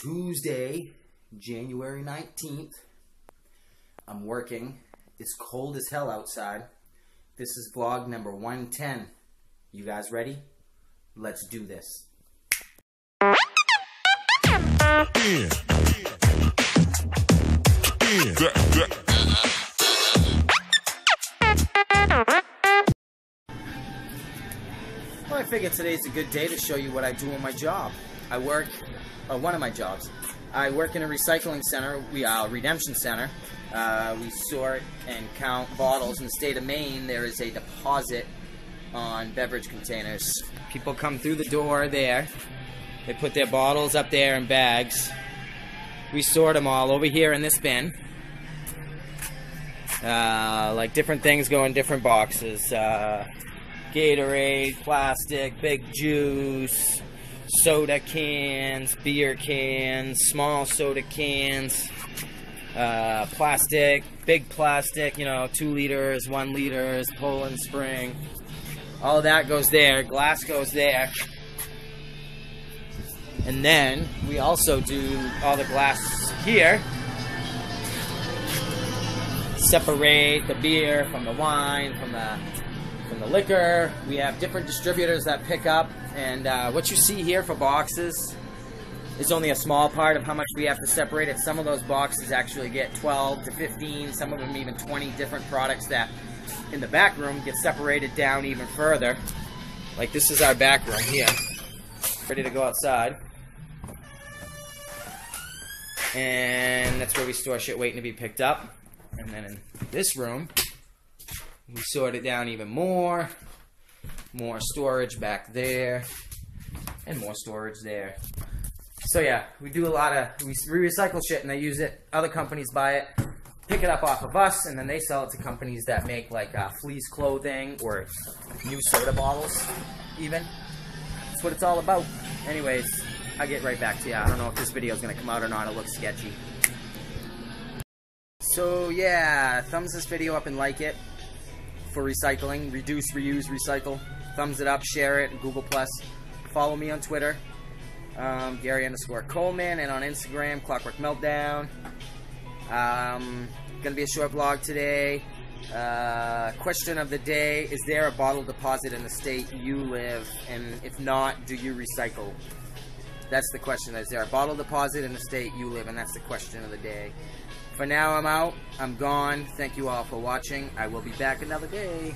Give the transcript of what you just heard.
Tuesday, January 19th. I'm working. It's cold as hell outside. This is vlog number 110. You guys ready? Let's do this. Well, I figured today's a good day to show you what I do in my job. I work, uh, one of my jobs. I work in a recycling center, we uh, redemption center. Uh, we sort and count bottles. In the state of Maine, there is a deposit on beverage containers. People come through the door there. They put their bottles up there in bags. We sort them all over here in this bin. Uh, like different things go in different boxes. Uh, Gatorade, plastic, big juice, soda cans, beer cans, small soda cans, uh, plastic, big plastic, you know, two liters, one liters, Poland Spring. All that goes there. Glass goes there. And then we also do all the glass here. Separate the beer from the wine, from the from the liquor. We have different distributors that pick up, and uh, what you see here for boxes is only a small part of how much we have to separate it. Some of those boxes actually get 12 to 15, some of them even 20 different products that in the back room get separated down even further. Like this is our back room here, ready to go outside. And that's where we store shit waiting to be picked up. And then in this room, we sort it down even more. More storage back there. And more storage there. So yeah, we do a lot of, we recycle shit and they use it. Other companies buy it, pick it up off of us, and then they sell it to companies that make like uh, fleece clothing or new soda bottles even. That's what it's all about. Anyways, I'll get right back to you. I don't know if this video is to come out or not. It looks sketchy. So yeah, thumbs this video up and like it for recycling. Reduce, reuse, recycle. Thumbs it up, share it, Google Plus. Follow me on Twitter, um, Gary underscore Coleman, and on Instagram, Clockwork Meltdown. Um, gonna be a short vlog today. Uh, question of the day: Is there a bottle deposit in the state you live? And if not, do you recycle? That's the question. Is there a bottle deposit in the state you live in? That's the question of the day. For now, I'm out. I'm gone. Thank you all for watching. I will be back another day.